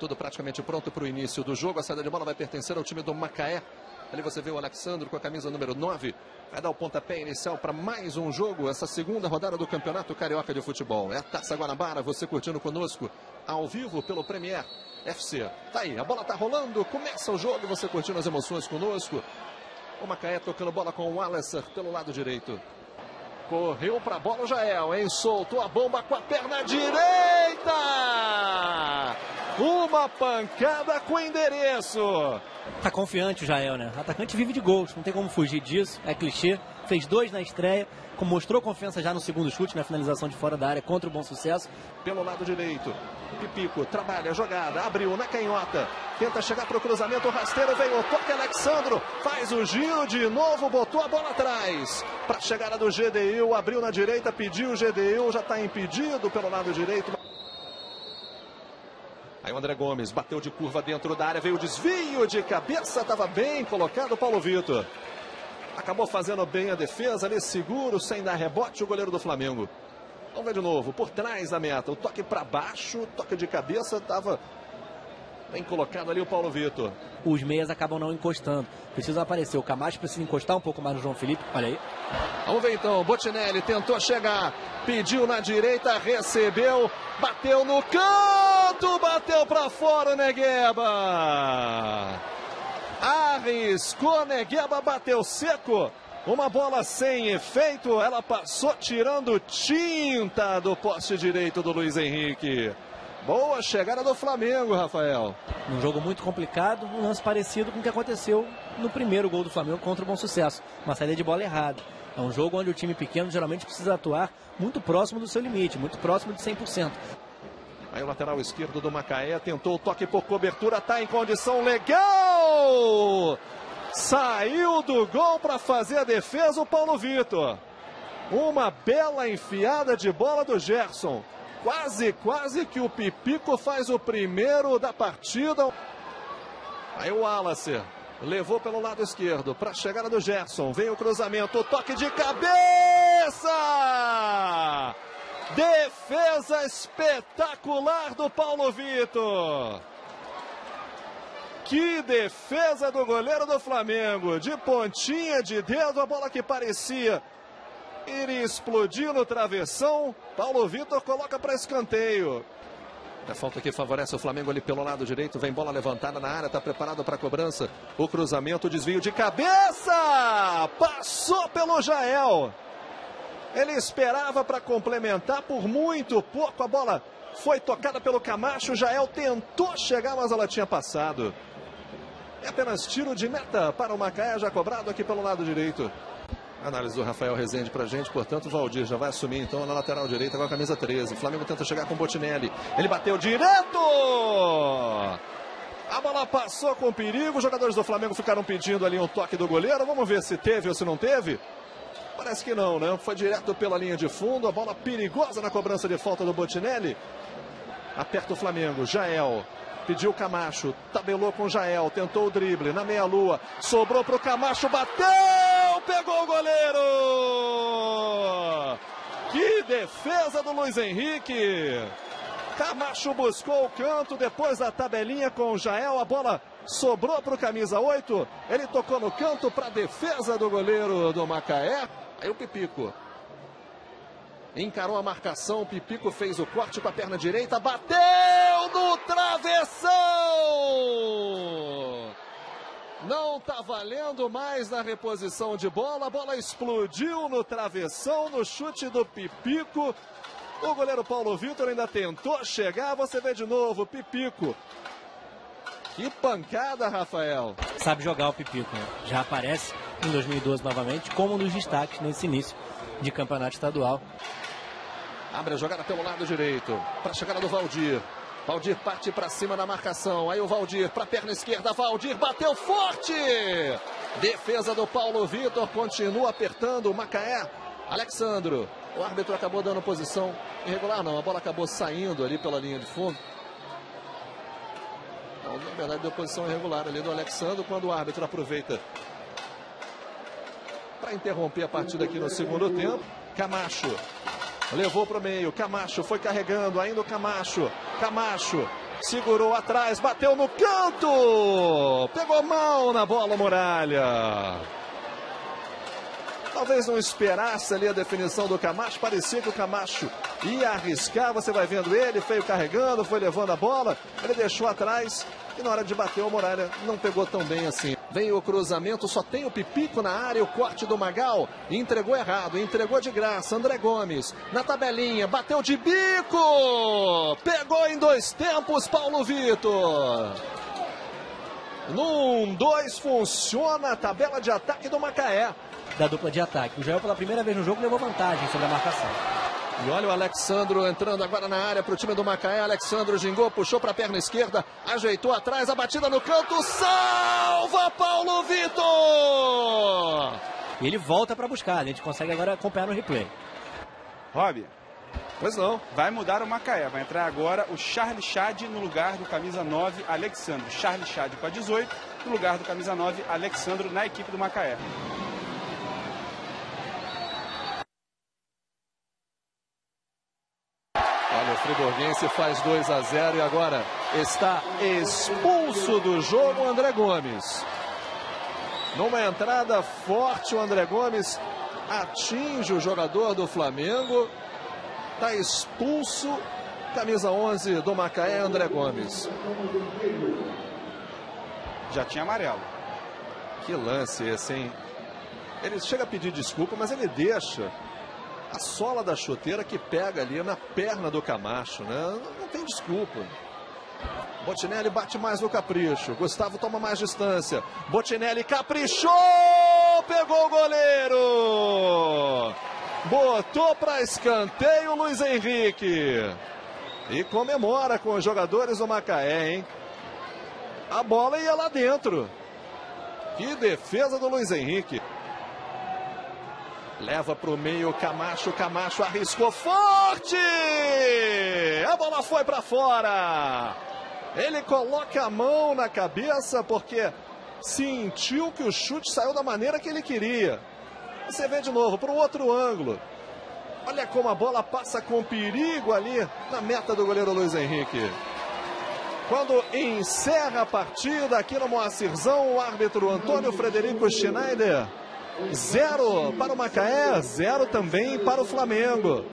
Tudo praticamente pronto para o início do jogo. A saída de bola vai pertencer ao time do Macaé. Ali você vê o Alexandre com a camisa número 9. Vai dar o pontapé inicial para mais um jogo, essa segunda rodada do Campeonato Carioca de Futebol. É a Taça Guanabara, você curtindo conosco, ao vivo pelo Premier FC. Tá aí, a bola tá rolando, começa o jogo, você curtindo as emoções conosco. O Macaé tocando bola com o Alesser pelo lado direito. Correu para a bola o Jael, hein? Soltou a bomba com a perna direita! Uma pancada com endereço. Tá confiante o Jael, né? O atacante vive de gols, não tem como fugir disso, é clichê. Fez dois na estreia, mostrou confiança já no segundo chute, na finalização de fora da área contra o bom sucesso. Pelo lado direito, Pipico trabalha a jogada, abriu na canhota, tenta chegar para o cruzamento, o rasteiro veio, o toque Alexandro, faz o giro de novo, botou a bola atrás. Para a chegada do GDU, abriu na direita, pediu o GDU, já está impedido pelo lado direito. Aí o André Gomes bateu de curva dentro da área, veio o desvio de cabeça, estava bem colocado o Paulo Vitor. Acabou fazendo bem a defesa ali, seguro, sem dar rebote, o goleiro do Flamengo. Vamos ver de novo, por trás da meta, o toque para baixo, toque de cabeça, estava bem colocado ali o Paulo Vitor. Os meias acabam não encostando. Precisa aparecer. O Camacho precisa encostar um pouco mais no João Felipe. Olha aí. Vamos ver então. Botinelli tentou chegar. Pediu na direita, recebeu. Bateu no canto. Bateu para fora o Negueba. Arriscou, Negueba bateu seco. Uma bola sem efeito. Ela passou tirando tinta do poste direito do Luiz Henrique. Boa chegada do Flamengo, Rafael. Um jogo muito complicado, um lance parecido com o que aconteceu no primeiro gol do Flamengo contra o Bom Sucesso. Uma saída de bola errada. É um jogo onde o time pequeno geralmente precisa atuar muito próximo do seu limite, muito próximo de 100%. Aí o lateral esquerdo do Macaé tentou o toque por cobertura, está em condição legal! Saiu do gol para fazer a defesa o Paulo Vitor. Uma bela enfiada de bola do Gerson. Quase, quase que o Pipico faz o primeiro da partida. Aí o Wallace levou pelo lado esquerdo para a chegada do Gerson. Vem o cruzamento, toque de cabeça! Defesa espetacular do Paulo Vitor. Que defesa do goleiro do Flamengo. De pontinha de dedo, a bola que parecia iria explodir no travessão. Paulo Vitor coloca para escanteio. A falta que favorece o Flamengo ali pelo lado direito. Vem bola levantada na área, está preparado para a cobrança. O cruzamento, o desvio de cabeça! Passou pelo Jael. Ele esperava para complementar por muito pouco. A bola foi tocada pelo Camacho. Jael tentou chegar, mas ela tinha passado. É apenas tiro de meta para o Macaé, já cobrado aqui pelo lado direito. Análise do Rafael Rezende pra gente, portanto, o Valdir já vai assumir então na lateral direita com a camisa 13. O Flamengo tenta chegar com o Botinelli. Ele bateu direto! A bola passou com perigo. Os jogadores do Flamengo ficaram pedindo ali um toque do goleiro. Vamos ver se teve ou se não teve. Parece que não, né? Foi direto pela linha de fundo. A bola perigosa na cobrança de falta do Botinelli. Aperta o Flamengo. Jael pediu Camacho, tabelou com Jael, tentou o drible na meia-lua, sobrou para o Camacho, bateu, pegou o goleiro! Que defesa do Luiz Henrique! Camacho buscou o canto depois da tabelinha com o Jael, a bola sobrou para o camisa 8, ele tocou no canto para a defesa do goleiro do Macaé, aí o Pipico encarou a marcação, Pipico fez o corte com a perna direita, bateu no travessão! Não tá valendo mais na reposição de bola, a bola explodiu no travessão, no chute do Pipico. O goleiro Paulo Vitor ainda tentou chegar, você vê de novo, Pipico. Que pancada, Rafael. Sabe jogar o Pipico, né? Já aparece em 2012 novamente, como nos destaques nesse início de campeonato estadual. Abre a jogada pelo lado direito. Para a chegada do Valdir. Valdir parte para cima na marcação. Aí o Valdir para a perna esquerda. Valdir bateu forte. Defesa do Paulo Vitor. Continua apertando o Macaé. Alexandro. O árbitro acabou dando posição irregular. Não, a bola acabou saindo ali pela linha de fundo. Não, na verdade deu posição irregular ali do Alexandro. Quando o árbitro aproveita para interromper a partida aqui no segundo tempo. Camacho Levou para o meio. Camacho foi carregando. Ainda o Camacho. Camacho Segurou atrás, bateu no canto. Pegou mal na bola, Muralha. Talvez não esperasse ali a definição do Camacho. Parecia que o Camacho ia arriscar. Você vai vendo ele, feio carregando, foi levando a bola. Ele deixou atrás e na hora de bater o Muralha não pegou tão bem assim. Vem o cruzamento, só tem o Pipico na área, o corte do Magal. Entregou errado, entregou de graça. André Gomes na tabelinha, bateu de bico. Pegou em dois tempos, Paulo Vitor. Num, dois, funciona a tabela de ataque do Macaé. Da dupla de ataque. O Joel, pela primeira vez no jogo, levou vantagem sobre a marcação. E olha o Alexandro entrando agora na área para o time do Macaé. Alexandro gingou, puxou para a perna esquerda, ajeitou atrás, a batida no canto, salva Paulo Vitor! E ele volta para buscar, a gente consegue agora acompanhar no replay. Rob, Pois não. vai mudar o Macaé. Vai entrar agora o Charles Chad no lugar do camisa 9, Alexandro. Charles Chad com a 18, no lugar do camisa 9, Alexandro, na equipe do Macaé. Olha, o Friburguense faz 2 a 0 e agora está expulso do jogo André Gomes. Numa entrada forte, o André Gomes atinge o jogador do Flamengo. Está expulso. Camisa 11 do Macaé, André Gomes. Já tinha amarelo. Que lance esse, hein? Ele chega a pedir desculpa, mas ele deixa a sola da chuteira que pega ali na perna do Camacho, né? Não tem desculpa. Botinelli bate mais no capricho. Gustavo toma mais distância. Botinelli caprichou! Pegou o goleiro! Botou para escanteio Luiz Henrique. E comemora com os jogadores do Macaé, hein? A bola ia lá dentro. Que defesa do Luiz Henrique. Leva para o meio Camacho, Camacho arriscou forte! A bola foi para fora! Ele coloca a mão na cabeça porque sentiu que o chute saiu da maneira que ele queria. Você vê de novo para o outro ângulo. Olha como a bola passa com perigo ali na meta do goleiro Luiz Henrique. Quando encerra a partida aqui no Moacirzão, o árbitro Antônio Frederico Schneider. Zero para o Macaé, zero também para o Flamengo.